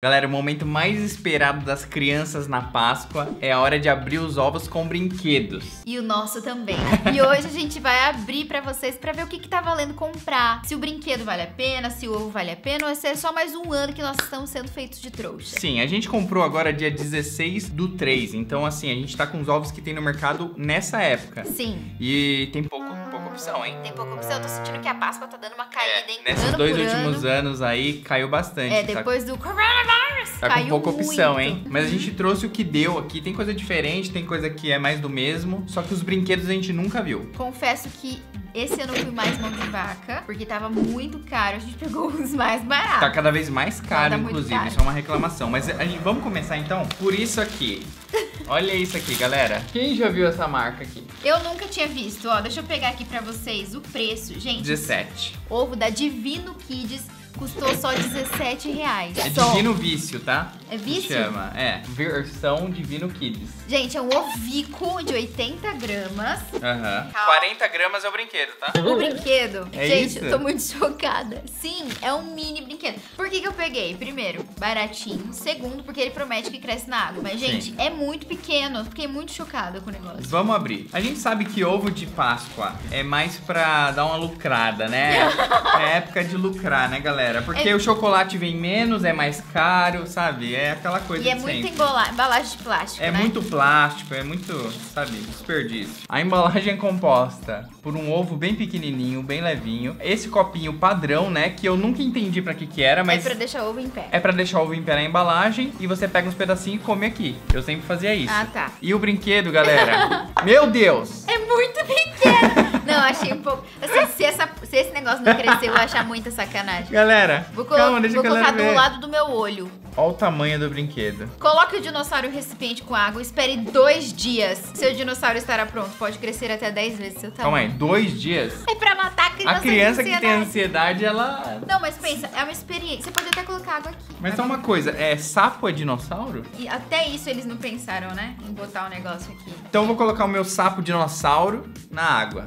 Galera, o momento mais esperado das crianças na Páscoa é a hora de abrir os ovos com brinquedos. E o nosso também. E hoje a gente vai abrir pra vocês pra ver o que, que tá valendo comprar. Se o brinquedo vale a pena, se o ovo vale a pena, ou se é só mais um ano que nós estamos sendo feitos de trouxa. Sim, a gente comprou agora dia 16 do 3. Então, assim, a gente tá com os ovos que tem no mercado nessa época. Sim. E tem pouco, opção, hein? Tem pouca opção. Eu tô sentindo que a Páscoa tá dando uma caída, hein? É, nesses Ano dois últimos ano. anos aí, caiu bastante. É, tá? depois do coronavirus. Tá com pouca opção, muito. hein? Mas a gente trouxe o que deu aqui. Tem coisa diferente, tem coisa que é mais do mesmo. Só que os brinquedos a gente nunca viu. Confesso que esse ano eu fui mais mão de vaca, porque tava muito caro. A gente pegou os mais baratos. Tá cada vez mais caro, Tá inclusive. caro. Isso é uma reclamação. Mas a gente, vamos começar então por isso aqui. Olha isso aqui, galera. Quem já viu essa marca aqui? Eu nunca tinha visto, ó. Deixa eu pegar aqui pra vocês o preço. Gente, 17. ovo da Divino Kids custou só 17 reais. É Só. Divino Vício, tá? É vício? Se chama. É. Versão Divino Kids. Gente, é um ovico de 80 gramas. Aham. Calma. 40 gramas é o brinquedo, tá? O brinquedo. É Gente, isso? eu tô muito chocada. Sim, é um mini brinquedo. Por que, que eu peguei? Primeiro, baratinho. Segundo, porque ele promete que cresce na água. Mas, gente, Sim. é muito pequeno. Eu Fiquei muito chocada com o negócio. Vamos abrir. A gente sabe que ovo de Páscoa é mais pra dar uma lucrada, né? É época de lucrar, né, galera? Porque É- o chocolate vem menos, é mais caro, sabe? É aquela coisa E é muito sempre. embalagem de plástico, É né? muito plástico, é muito, sabe, desperdício. A embalagem é composta por um ovo bem pequenininho, bem levinho. Esse copinho padrão, né, que eu nunca entendi pra que que era, mas É pra deixar o ovo em pé. é pra deixar o ovo em pé na embalagem e você pega uns pedacinhos e come aqui. Eu sempre fazia isso. Ah, tá. E o brinquedo, galera? Meu Deus! É muito pequeno. Não, achei um pouco... Assim, se, essa, se esse negócio não crescer, eu vou achar muita sacanagem. Galera, Vou, colo- calma, deixa vou a galera colocar ver. do lado do meu olho. Olha o tamanho do brinquedo. Coloque o dinossauro em recipiente com água. Espere dois dias. Seu dinossauro estará pronto. Pode crescer até 10 vezes seu Calma tamanho. aí, dois dias? É pra matar a criança. A criança que tem ansiedade. ela... Não, mas pensa, é uma experiência. Você pode até colocar água aqui. Mas só uma coisa, é sapo é dinossauro? E até isso eles não pensaram, né? Em botar o negócio aqui. Então eu vou colocar o meu sapo dinossauro na água.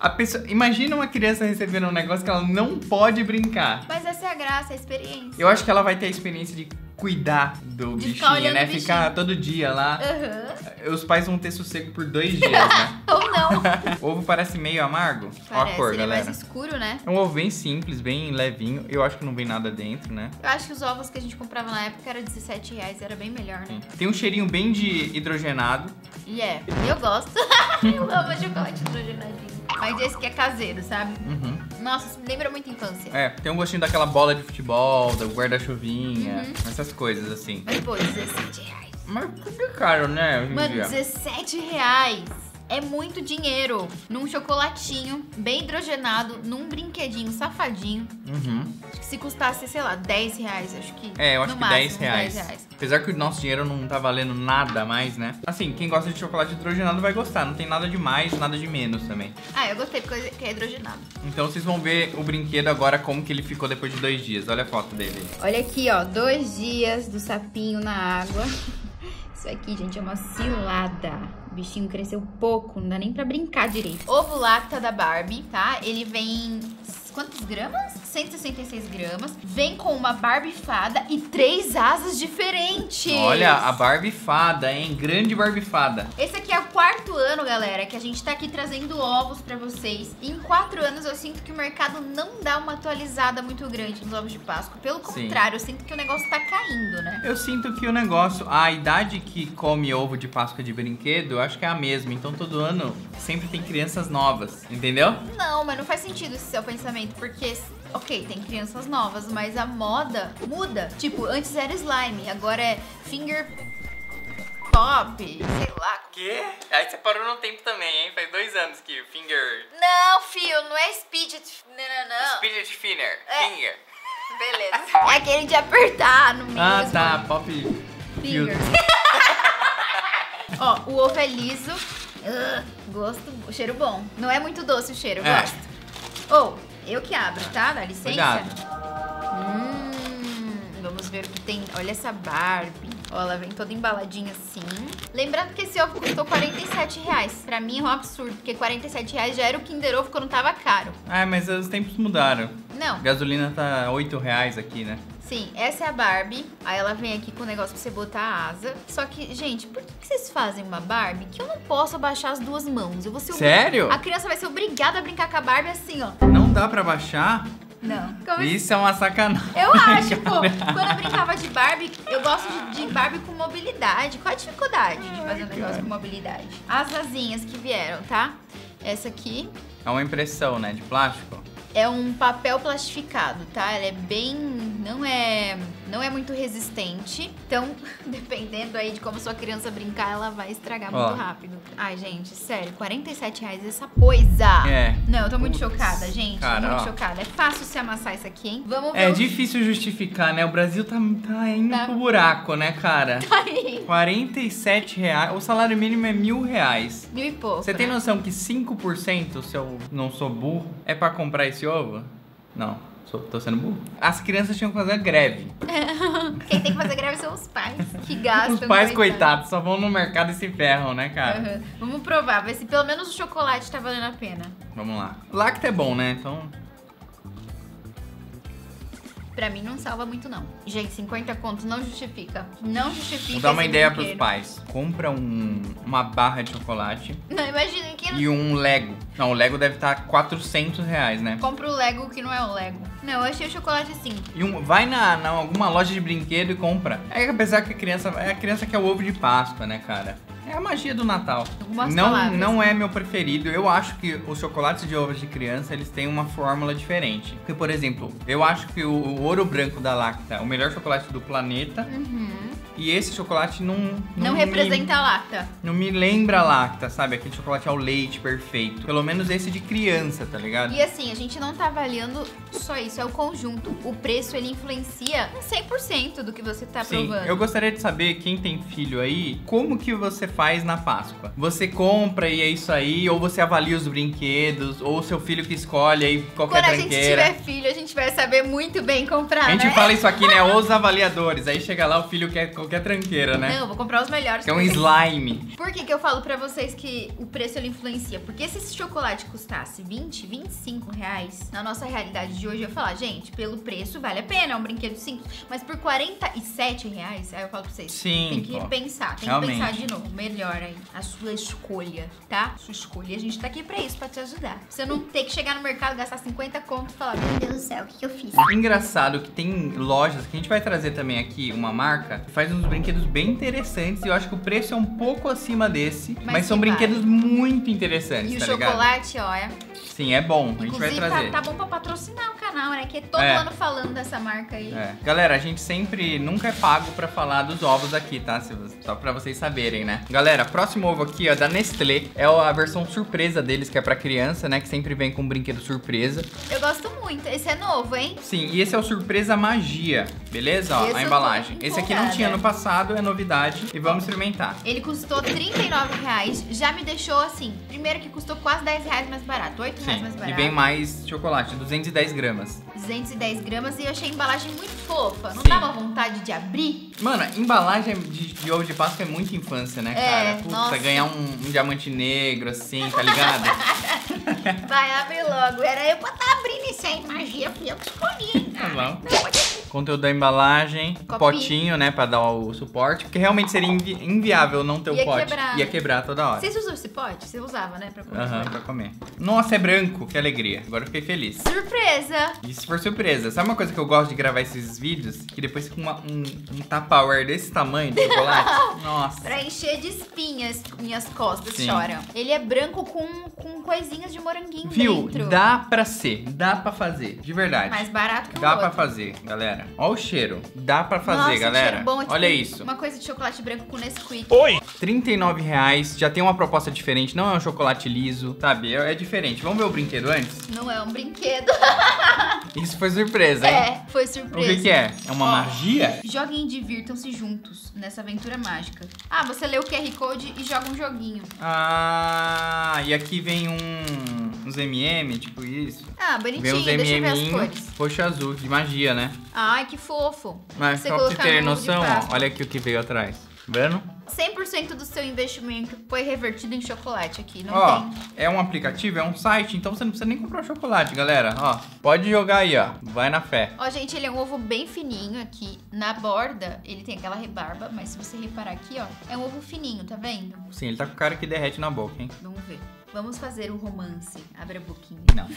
A pessoa, imagina uma criança recebendo um negócio que ela não pode brincar. Mas essa é a graça, a experiência. Eu acho que ela vai ter a experiência de cuidar do De ficar bichinho, né? o bichinho. Ficar todo dia lá. Aham. Os pais vão ter sossego por dois dias, né? Não. O ovo parece meio amargo. Ó a Parece, cor, ele é galera. mais escuro, né? É um ovo bem simples, bem levinho. Eu acho que não vem nada dentro, né? Eu acho que os ovos que a gente comprava na época era 17 reais, era bem melhor, né? Tem um cheirinho bem de hidrogenado. E é, eu gosto. eu amo chocolate hidrogenadinho. Mas esse que é caseiro, sabe? Uhum. Nossa, lembra muito a infância. É, tem um gostinho daquela bola de futebol, do guarda-chuvinha, Uhum. essas coisas assim. Mas, pô, 17 reais. Mas tudo é caro, né? Mano, dia. 17 reais. É muito dinheiro num chocolatinho bem hidrogenado, num brinquedinho safadinho. Uhum. Acho que se custasse, sei lá, 10 reais, acho que. É, eu acho no que máximo, 10 uns reais. 10 reais. Apesar que o nosso dinheiro não tá valendo nada mais, né? Assim, quem gosta de chocolate hidrogenado vai gostar. Não tem nada de mais, nada de menos também. Ah, eu gostei porque é hidrogenado. Então vocês vão ver o brinquedo agora como que ele ficou depois de dois dias. Olha a foto dele. Olha aqui, ó, dois dias do sapinho na água. Isso aqui, gente, é uma cilada. O bichinho cresceu pouco, não dá nem pra brincar direito. Ovo lacta da Barbie, tá? Ele vem... Quantos gramas? 166 gramas. Vem com uma Barbie fada e três asas diferentes. Olha a Barbie fada, hein? Grande Barbie fada. Esse aqui é o quarto ano, galera, que a gente tá aqui trazendo ovos pra vocês. E em quatro anos eu sinto que o mercado não dá uma atualizada muito grande nos ovos de Páscoa. Pelo Sim. contrário, eu sinto que o negócio tá caindo, né? Eu sinto que o negócio, a idade que come ovo de Páscoa de brinquedo, eu acho que é a mesma. Então todo ano sempre tem crianças novas, entendeu? Não, mas não faz sentido esse seu pensamento, porque, ok, tem crianças novas, mas a moda muda. Tipo, antes era slime, agora é finger pop, sei lá. Quê? Aí você parou no tempo também, hein? Faz dois anos que o finger... Não, fio, não é speed, não, não, não. Spirit Finner. É. Finger. Beleza. É aquele de apertar no mesmo. Ah, tá. Pop... Finger. Ó, o ovo é liso. Ugh, gosto, cheiro bom. Não é muito doce o cheiro, eu É. gosto. Ou, eu que abro, tá? Dá licença. Cuidado. Hum, vamos ver o que tem. Olha essa Barbie. Ó, ela vem toda embaladinha assim. Lembrando que esse ovo custou 47 reais. Pra mim é um absurdo, porque 47 reais já era o Kinder Ovo quando tava caro. Ah, mas os tempos mudaram. Não, Gasolina tá 8 reais aqui, né? Sim, essa é a Barbie. Aí ela vem aqui com o negócio pra você botar a asa. Só que, gente, por que que vocês fazem uma Barbie que eu não posso abaixar as duas mãos? Eu vou ser Sério? A criança vai ser obrigada a brincar com a Barbie assim, ó. Não dá pra baixar? Não. Como Isso é uma sacanagem. Eu acho, pô. Quando eu brincava de Barbie, eu gosto de, de Barbie com mobilidade. Qual a dificuldade de fazer um negócio cara. com mobilidade? As asinhas que vieram, tá? Essa aqui É uma impressão, né? De plástico. é um papel plastificado, tá? Ela é bem. Não é. não é muito resistente. Então, dependendo aí de como sua criança brincar, ela vai estragar Ó. muito rápido. Ai, gente, sério, 47 reais essa coisa. É. Não, eu tô muito Putz, chocada, gente. cara, tô muito ó. chocada. É fácil se amassar isso aqui, hein? Vamos ver. É o- difícil justificar, né? O Brasil tá, tá indo Tá. pro buraco, né, cara? Aí, 47 reais. O salário mínimo é mil reais. mil e pouco. Você tem né? noção que 5%, se eu não sou burro, é pra comprar esse ovo? Não, sou, tô sendo burro. As crianças tinham que fazer greve. Quem tem que fazer greve são os pais, que gastam. Os pais, coitados, só vão no mercado e se ferram, né, cara? Aham. Vamos provar, ver se pelo menos o chocolate tá valendo a pena. Vamos lá. Lacta é bom, né? Então. Pra mim não salva muito, não. Gente, 50 contos não justifica. Não justifica. Vou dar uma ideia pros pais. Compra um, uma barra de chocolate Não, imagina que. e um Lego. Não, o Lego deve estar 400 reais, né? Compra o Lego que não é o Lego. Não, eu achei o chocolate assim. E um, vai na, na alguma loja de brinquedo e compra. É que apesar que a criança. É a criança que é o ovo de Páscoa, né, cara? É a magia do Natal. Algumas Não, palavras. não é meu preferido. Eu acho que os chocolates de ovos de criança, eles têm uma fórmula diferente. Porque, por exemplo, eu acho que o, o ouro branco da Lacta é o melhor chocolate do planeta. Uhum. E esse chocolate não... Não, me- representa a lata. não me lembra a Lacta, sabe? Aquele chocolate ao leite perfeito. Pelo menos esse de criança, tá ligado? E assim, a gente não tá avaliando só isso, é o conjunto. O preço, ele influencia em 100% do que você tá Sim, provando. eu gostaria de saber, quem tem filho aí, como que você faz na Páscoa? Você compra e é isso aí, ou você avalia os brinquedos, ou o seu filho que escolhe aí qualquer Quando a gente tranqueira. tiver filho, a gente vai saber muito bem comprar, A gente né? fala isso aqui, né? Os avaliadores. Aí chega lá, o filho quer qualquer tranqueira, né? Não, vou comprar os melhores. Que é um slime. Por que, que eu falo pra vocês que o preço ele influencia? Porque se esse chocolate custasse 20, 25 reais, na nossa realidade de hoje, eu ia falar, gente, pelo preço vale a pena, é um brinquedo simples. Mas por 47 reais, aí eu falo pra vocês, Sim, tem que pô. pensar, tem Realmente. que pensar de novo, melhor aí, a sua escolha, tá? Sua escolha. A gente tá aqui pra isso, pra te ajudar. Pra Você não ter que chegar no mercado, gastar 50 conto e falar, meu Deus do céu, o que, que eu fiz? Engraçado que tem lojas que a gente vai trazer também aqui uma marca que faz uns brinquedos bem interessantes e eu acho que o preço é um pouco acima desse, mas, Mas são que brinquedos muito interessantes, E o tá ligado? chocolate, ó, é Sim, é bom. A gente vai Inclusive, trazer. tá, tá bom pra patrocinar o canal, né? Que é todo É. ano falando dessa marca aí. É. Galera, a gente sempre nunca é pago pra falar dos ovos aqui, tá? Só pra vocês saberem, né? Galera, próximo ovo aqui, ó, da Nestlé. É a versão surpresa deles, que é pra criança, né? Que sempre vem com um brinquedo surpresa. Eu gosto muito. Esse é novo, hein? Sim, e esse é o surpresa magia, beleza? Ó, a embalagem. Esse aqui não tinha no passado, é novidade. E vamos experimentar. Ele custou 39 reais. Já me deixou assim. Primeiro que custou quase 10 reais mais barato. 8 reais Sim, mais e barato. vem mais chocolate, 210 gramas. 210 gramas e eu achei a embalagem muito fofa. Não Sim. uma vontade de abrir? Mano, embalagem de, de ovo de Páscoa é muita infância, né, É, cara? Puta, nossa. ganhar um, um diamante negro, assim, tá ligado? Vai, abre logo. Era eu pra estar abrindo isso aí. Magia, fui eu que escolhi. Tá bom. Não. Conteúdo da embalagem, Copinho. potinho, né, pra dar o suporte, porque realmente seria invi- inviável não ter o Ia pote. quebrar. Ia quebrar toda hora. Vocês usam esse pote? Você usava, né? Pra comer. Aham, pra comer. Nossa, é branco, que alegria. Agora eu fiquei feliz. Surpresa! E se for surpresa, sabe uma coisa que eu gosto de gravar esses vídeos? Que depois com uma- um, um Tupperware desse tamanho de chocolate. Nossa. Pra encher de espinhas, minhas costas Sim. choram. Ele é branco com, com coisinhas de moranguinho Viu? dentro. Dá pra ser, dá pra fazer, de verdade. Mais barato que o Dá outro. pra fazer, galera. Ó o cheiro. Dá pra fazer, Nossa, galera. cheiro bom, é tipo Olha isso. Uma coisa de chocolate branco com Nesquik. 39 reais, já tem uma proposta diferente, não é um chocolate liso, sabe? É, é diferente. Vamos ver o brinquedo antes? Não é um brinquedo. Isso foi surpresa, hein? é, foi O surpresa. que, que é? É uma Ó. magia? Joguem e divirtam-se juntos nessa aventura mágica. Ah, você lê o QR Code e joga um joguinho. Ah, e aqui vem um, uns MM, tipo isso. Ah, Vem bonitinho, uns deixa eu ver as MM cores. roxo azul, de magia, né? Ai, que fofo. Mas Você só pra vocês terem noção, ó, olha aqui o que veio atrás. Vendo? 100% do seu investimento foi revertido em chocolate aqui, não Ó, tem. é um aplicativo, é um site, então você não precisa nem comprar o chocolate, galera. Ó, pode jogar aí, ó. Vai na fé. Ó, gente, ele é um ovo bem fininho aqui. Na borda, ele tem aquela rebarba, mas se você reparar aqui, ó, é um ovo fininho, tá vendo? Sim, ele tá com cara que derrete na boca, hein? Vamos ver. Vamos fazer o romance. Abre a boquinha. Não.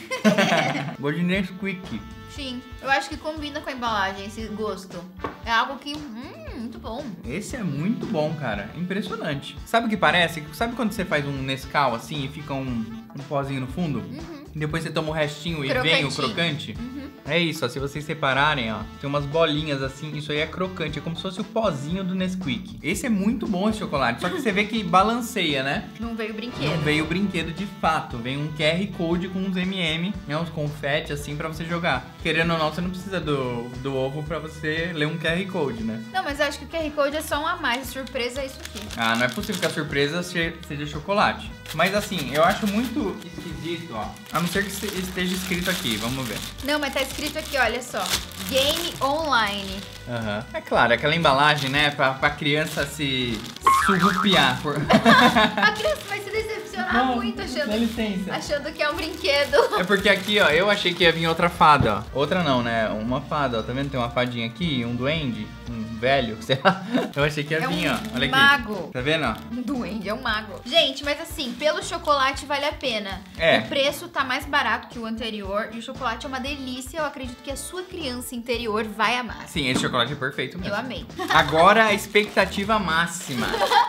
Gosto de Nesquik. Sim, eu acho que combina com a embalagem esse gosto. É algo que, hum, muito bom. Esse é muito bom, cara. Impressionante. Sabe o que parece? Sabe quando você faz um Nescau assim e fica um, um pozinho no fundo? Uhum. Depois você toma o restinho e vem o crocante? Uhum. É isso, ó. Se vocês separarem, ó, tem umas bolinhas assim. Isso aí é crocante. É como se fosse o pozinho do Nesquik. Esse é muito bom esse chocolate. Só que você vê que balanceia, né? Não veio Não brinquedo. veio o brinquedo de fato. Vem um QR Code com uns MM, né? Uns confete assim pra você jogar. Querendo ou não, você não precisa do, do ovo pra você ler um QR Code, né? Não, mas eu acho que o QR Code é só um a mais. A surpresa é isso aqui. Ah, não é possível que a surpresa se- seja chocolate. Mas assim, eu acho muito esquisito, ó. A não ser que esteja escrito aqui, vamos ver. Não, mas tá escrito aqui, olha só. Game online. Aham. É claro, aquela embalagem, né? Pra, pra criança se surrupiar. Por... A criança vai se decepcionar Não, muito Dá achando, licença. achando que é um brinquedo. É porque aqui, ó, eu achei que ia vir outra fada, ó. Outra não, né? Uma fada, ó. Tá vendo? Tem uma fadinha aqui, um duende, um velho, sei lá. Eu achei que ia É vir, um ó. Olha aqui. mago. Tá vendo, ó? Um duende, é um mago. Gente, mas assim, pelo chocolate vale a pena. É. O preço tá mais barato que o anterior e o chocolate é uma delícia. Eu acredito que a sua criança interior vai amar. Sim, esse chocolate é perfeito mesmo. Eu amei. Agora a expectativa máxima.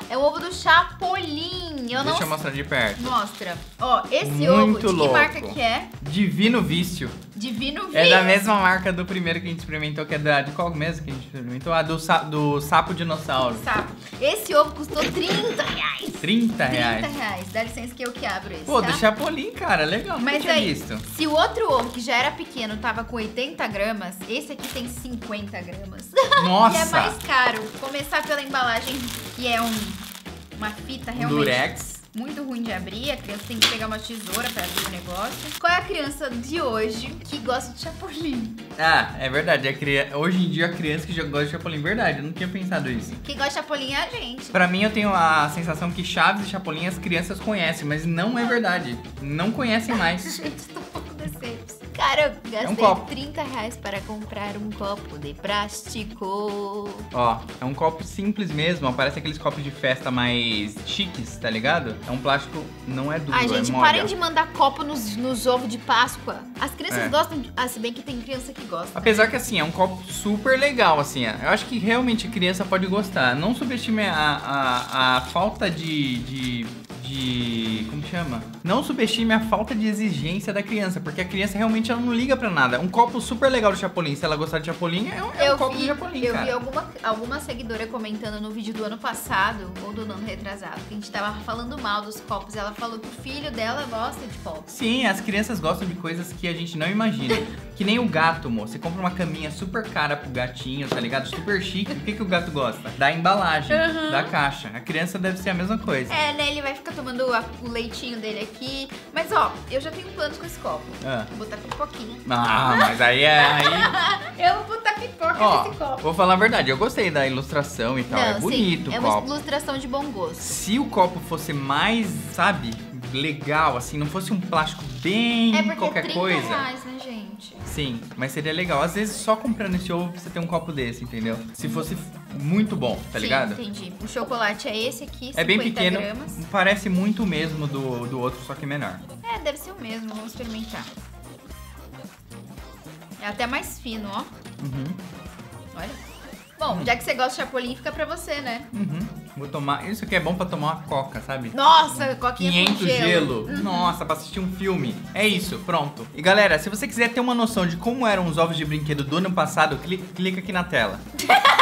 É o ovo do Chapolin. Eu não Deixa eu mostrar de perto. Mostra. Ó, esse Muito ovo, de louco. que marca que é? Divino Vício. Divino É da Vício. mesma marca do primeiro que a gente experimentou, que é da. De qual mesmo que a gente experimentou? Ah, do, sa- do sapo dinossauro. Sapo. Esse ovo custou 30 reais. 30 reais. 30 reais. Dá licença que eu que abro esse, Pô, tá? do Chapolin, cara, legal. Mas tinha aí, visto. se o outro ovo, que já era pequeno, tava com 80 gramas, esse aqui tem 50 gramas. Nossa! E é mais caro. Começar pela embalagem, que é um, uma fita realmente Durex. Muito ruim de abrir. A criança tem que pegar uma tesoura pra abrir o negócio. Qual é a criança de hoje que gosta de Chapolin? Ah, é verdade. A cria... Hoje em dia a criança que já gosta de Chapolin, verdade. Eu não tinha pensado isso. Quem gosta de Chapolin é a gente. Pra mim, eu tenho a sensação que Chaves e Chapolin as crianças conhecem, mas não é verdade. Não conhecem mais. Cara, eu gastei um copo. 30 reais para comprar um copo de plástico. Ó, é um copo simples mesmo, ó, parece aqueles copos de festa mais chiques, tá ligado? É um plástico, não é duro, Ai, é gente, mole. parem de mandar copo nos, nos ovos de Páscoa. As crianças É. gostam de. Ah, se bem que tem criança que gosta. Apesar que assim, é um copo super legal, assim. ó. Eu acho que realmente a criança pode gostar. Não subestime a, a, a falta de, de. de. Como chama? Não subestime a falta de exigência da criança, porque a criança realmente ela não liga pra nada. Um copo super legal do Chapolin, se ela gostar de Chapolin, é um, é um Eu copo vi, de Chapolin, eu cara. vi alguma, alguma seguidora comentando no vídeo do ano passado, ou do ano retrasado, que a gente tava falando mal dos copos. Ela falou que o filho dela gosta de copos. Sim, as crianças gostam de coisas que a gente não imagina. que nem o gato, mo. Você compra uma caminha super cara pro gatinho, tá ligado? Super chique. O que, que o gato gosta? Da embalagem, Uhum. da caixa. A criança deve ser a mesma coisa. É, né? Ele vai ficar tomando o leitinho dele aqui. Mas ó, eu já tenho planos com esse copo. Ah. Vou botar pipoquinha. Ah, mas aí é. Aí... Eu vou botar pipoca Ó, nesse copo. vou falar a verdade, eu gostei da ilustração e tal. é Não, bonito sim, é uma ilustração de bom gosto. Se o copo fosse mais, sabe, legal, assim, não fosse um plástico bem É porque qualquer 30 coisa. reais, né? Sim, mas seria legal. Às vezes só comprando esse ovo você tem um copo desse, entendeu? Se fosse muito bom, tá Sim, ligado? entendi. O chocolate é esse aqui, 50 É bem pequeno, gramas. parece muito o mesmo do, do outro, só que menor. É, deve ser o mesmo, vamos experimentar. É até mais fino, ó. Uhum, Olha. Bom, já que você gosta de chapolim, fica pra você, né? uhum. Vou tomar. Isso aqui é bom pra tomar uma coca, sabe? Nossa, coquinha 500 com gelo. Nossa, pra assistir um filme. É isso, pronto. E galera, se você quiser ter uma noção de como eram os ovos de brinquedo do ano passado, cli- clica aqui na tela.